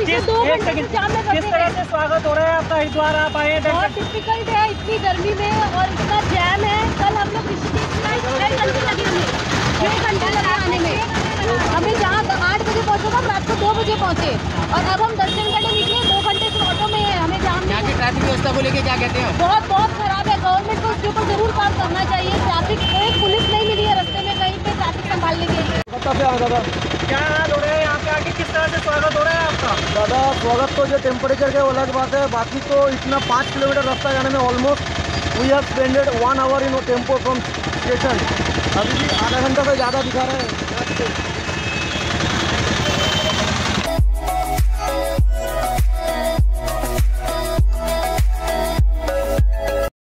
पिछले दो घंटे से जाम में किस तरह से स्वागत हो रहा है आपका हरिद्वार? आप आए हैं बहुत डिफ़िकल्ट है इतनी गर्मी में और इतना जैम है। कल हम लोग ऋषिकेश में घंटे लगे हमें छह घंटे लगे आने में। हमें जहाँ आठ बजे पहुँचे हम रात को दो बजे पहुँचे। और अब हम दर्शन करने निकले दो घंटे से ऑटो में है। हमें जाम यहाँ की ट्रैफ़िक व्यवस्था को लेके क्या कहते हैं? बहुत बहुत खराब है। गवर्नमेंट को इसके ऊपर ज़रूर काम करना चाहिए। ट्रैफ़िक एक पुलिस नहीं मिली है रस्ते में कहीं पे। ट्रैफ़िक संभालने के लिए। क्या हाल हो रहे हैं यहाँ पे? आके किस तरह से स्वागत दादा, स्वागत तो जो टेम्परेचर के अलग बात है, बाकी तो इतना पाँच किलोमीटर रास्ता जाने में almost we have spended one hour in tempo from station अभी भी आधा घंटा से ज़्यादा दिखा रहे हैं।